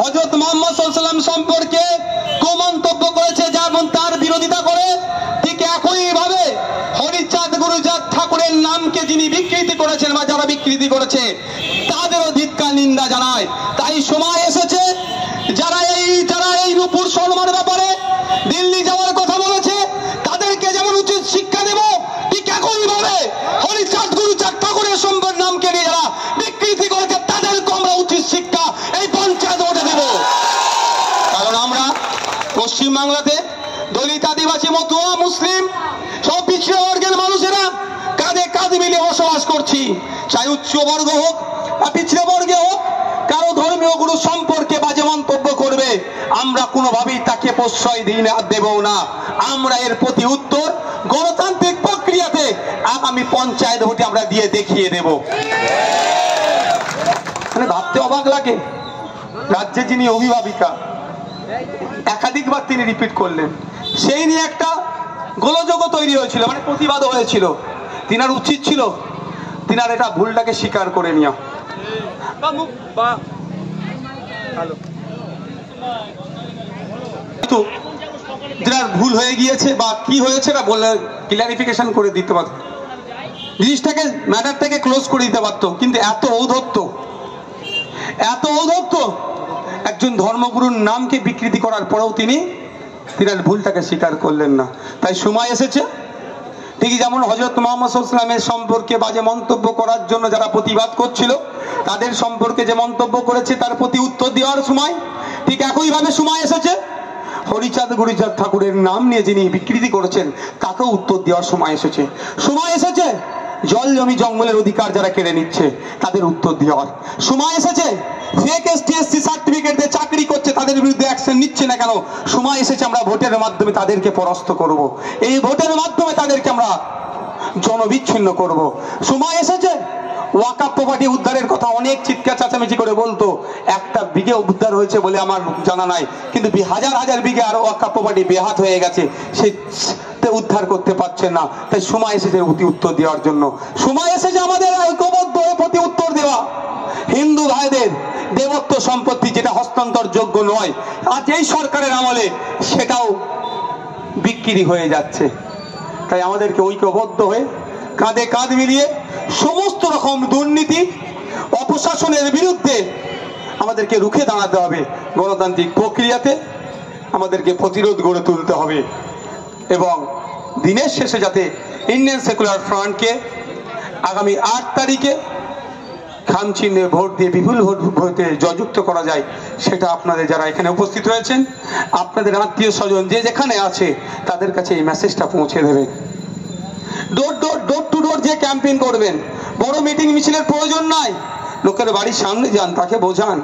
হজরত মোহাম্মদ সাল্লাম সম্পর্কে কুমন্তব্য করেছে যেমন তার বিরোধিতা করে। ঠিক একই ভাবে হরিচাঁদ গুরুচাঁদ ঠাকুরের নামকে যিনি বিকৃতি করেছেন বা যারা বিকৃতি করেছে, তাদেরও ধিক্কার, নিন্দা জানায়। তাই সময় এসেছে, যারা এই যারা এই রূপুর শর্মার ব্যাপারে দিল্লি যাওয়ার কথা বলেছে তাদেরকে যেমন উচিত শিক্ষা দেব ঠিক একই ভাবে হরিচাঁদ গুরুচাঁদ ঠাকুরের সম্পদ নামকে নিয়ে যারা বিকৃতি করেছে তাদেরকে আমরা উচিত শিক্ষা এই পঞ্চায়েত ভোটে দেব কারণ আমরা পশ্চিম বাংলাতে দলিত আদিবাসী মতুয়া মুসলিম, সব পিছিয়ে বর্গের মানুষেরা কাঁধে কাঁধ মিলিয়ে বসবাস করছি। চাই উচ্চ বর্গ হোক বা পিছিয়ে বর্গে হোক, কারও ধর্মীয় গুরু সম্পর্কে বাজে মন্তব্য করবে। আমরা কোনোভাবেই তাকে প্রশ্রয় দিই না, দেব না। আমরা এর প্রতি উত্তর গণতান্ত্রিক প্রক্রিয়াতে আগামী পঞ্চায়েত ভোটে আমরা দিয়ে দেখিয়ে দেব। মানে ভাবতে অবাক লাগে। রাজ্যে যিনি অভিভাবিকা একাধিকবার তিনি রিপিট করলেন। সেই নিয়ে একটা গোলযোগ তৈরি হয়েছিল মানে প্রতিবাদ হয়েছিল। তিনার উচিত ছিল তিনার এটা ভুলটাকে স্বীকার করে নেওয়া। কিন্তু যেটা ভুল হয়ে গিয়েছে বা কি হয়েছে না বলে ক্লিয়ারিফিকেশন করে দিতে পারত। জিনিসটাকে ম্যাটারটাকে ক্লোজ করে দিতে পারতো কিন্তু এত ঔধত্য এত ঔধত্য একজন ধর্মগুরুর নামকে বিকৃতি করার পরেও তিনি তিনার ভুলটাকে স্বীকার করলেন না। তাই সময় এসেছে। ঠিকই যেমন হজরত মোহাম্মদ ইসলামের সম্পর্কে বাজে মন্তব্য করার জন্য যারা প্রতিবাদ করছিল, তাদের সম্পর্কে যে মন্তব্য করেছে তার প্রতি উত্তর দেওয়ার সময়, ঠিক একইভাবে সময় এসেছে। হরিচাঁদ গুরিচাঁদ ঠাকুরের নাম নিয়ে যিনি বিকৃতি করেছেন, তাকেও উত্তর দেওয়ার সময় এসেছে। সময় এসেছে। জল জমি জঙ্গলের অধিকার যারা কেড়ে নিচ্ছে, তাদের উত্তর দেওয়ার। সময় এসেছে। ফেক এসটিএসসি সার্টিফিকেট কেন সময় এসেছে, আমরা ভোটের মাধ্যমে তাদেরকে পরাস্ত করব। এই ভোটের মাধ্যমে তাদেরকে আমরা জনবিচ্ছিন্ন করব। সময় এসেছে প্রপার্টি উদ্ধারের কথা অনেক চিৎকার, চাচামেচি করে বলতো, একটা বিঘে উদ্ধার হয়েছে বলে আমার জানা নাই। কিন্তু হাজার হাজার বিঘে আরও ওয়াকাপ প্রপার্টি বেহাত হয়ে গেছে তে উদ্ধার করতে পারছে না। তাই সময় এসেছে অতি উত্তর দেওয়ার জন্য। সময় এসেছে আমাদের ঐক্যবদ্ধ প্রতি উত্তর দেওয়া। হিন্দু ভাইদের দেবত্ব সম্পত্তি যেটা হস্তান্তর যোগ্য নয়, আজ এই সরকারের আমলে সেটাও বিক্রি হয়ে যাচ্ছে। তাই আমাদেরকে ঐক্যবদ্ধ হয়ে কাঁধে কাঁধ মিলিয়ে সমস্ত রকম দুর্নীতি, অপশাসনের বিরুদ্ধে আমাদেরকে রুখে দাঁড়াতে হবে গণতান্ত্রিক প্রক্রিয়াতে। আমাদেরকে প্রতিরোধ গড়ে তুলতে হবে এবং দিনের শেষে যাতে ইন্ডিয়ান সেকুলার ফ্রন্টকে আগামী আট তারিখে খাম চিহ্নে ভোট দিয়ে বিপুল ভোট ভোটে জয়যুক্ত করা যায়, সেটা আপনাদের যারা এখানে উপস্থিত হয়েছেন আপনাদের আত্মীয় স্বজন যে যেখানে আছে, তাদের কাছে এই মেসেজটা পৌঁছে দেবেন door door door to door যে ক্যাম্পেইন করবেন, বড় মিটিং মিছিলের প্রয়োজন নাই। লোকের বাড়ির সামনে যান, তাকে বোঝান।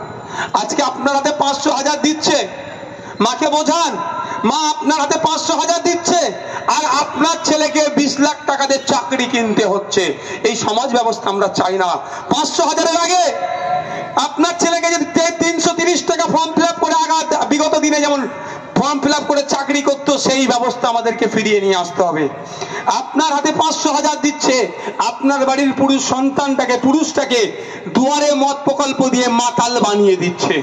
আজকে আপনার হাতে পাঁচশো হাজার দিচ্ছে, মাকে বোঝান। মা আপনার হাতে পাঁচশো হাজার দিচ্ছে, আর আপনার ছেলেকে বিশ লাখ টাকা দিয়ে চাকরি কিনতে হচ্ছে। এই সমাজ ব্যবস্থা আমরা চাই না। পাঁচশো হাজারের আগে আপনার ছেলেকে যদি তিনশো তিরিশ টাকা ফর্ম ফিল করে আগা বিগত দিনে যেমন ফর্ম ফিল করে চাকরি করতো, সেই ব্যবস্থা আমাদেরকে ফিরিয়ে নিয়ে আসতে হবে। আপনার হাতে পাঁচশো হাজার দিচ্ছে, আপনার বাড়ির পুরুষ সন্তানটাকে, পুরুষটাকে দুয়ারে মত প্রকল্প দিয়ে মাতাল বানিয়ে দিচ্ছে।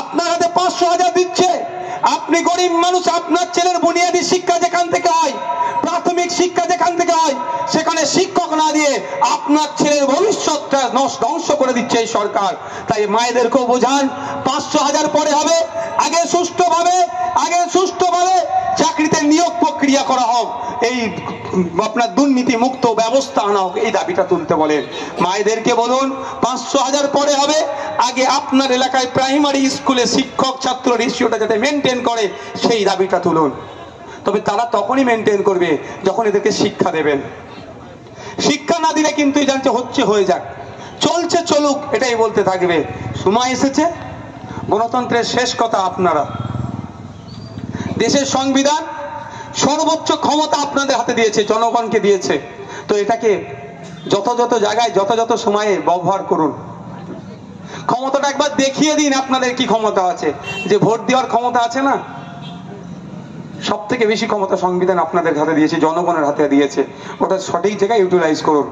আপনার হাতে পাঁচশো হাজার দিচ্ছে আপনি গরিব মানুষ, আপনার ছেলের বুনিয়াদী শিক্ষা যেখান থেকে হয়, প্রাথমিক শিক্ষা যেখান থেকে হয়, সেখানে শিক্ষক না দিয়ে আপনার ছেলের ভবিষ্যৎটা নষ্ট ধ্বংস করে দিচ্ছে এই সরকার। তাই মায়েদেরকেও বোঝান, পাঁচশো হাজার পরে হবে, আগে সুষ্ঠুভাবে, আগে চাকরিতে প্রক্রিয়া করা হোক, এই আপনার দুর্নীতি মুক্ত ব্যবস্থা আনা হোক, এই দাবিটা তুলতে বলেন মায়েদেরকে বলুন, পাঁচশো হাজার পরে হবে। আগে আপনার এলাকায় প্রাইমারি স্কুলে শিক্ষক, ছাত্র রেশিওটা যাতে মেনটেন করে, সেই দাবিটা তুলুন। তবে তারা তখনই মেনটেন করবে যখন এদেরকে শিক্ষা দেবেন। শিক্ষা না দিলে কিন্তু জানছে হচ্ছে, হয়ে যাক। চলছে, চলুক, এটাই বলতে থাকবে। সময় এসেছে। গণতন্ত্রের শেষ কথা আপনারা। দেশের সংবিধান সর্বোচ্চ ক্ষমতা আপনাদের হাতে দিয়েছে, জনগণকে দিয়েছে। তো এটাকে যত যত জায়গায়, যত সময়ে ব্যবহার করুন। ক্ষমতাটা একবার দেখিয়ে দিন আপনাদের কি ক্ষমতা আছে। যে ভোট দেওয়ার ক্ষমতা আছে না? সব থেকে বেশি ক্ষমতা সংবিধান আপনাদের হাতে দিয়েছে, জনগণের হাতে দিয়েছে। ওটা সঠিক জায়গায় ইউটিলাইজ করুন।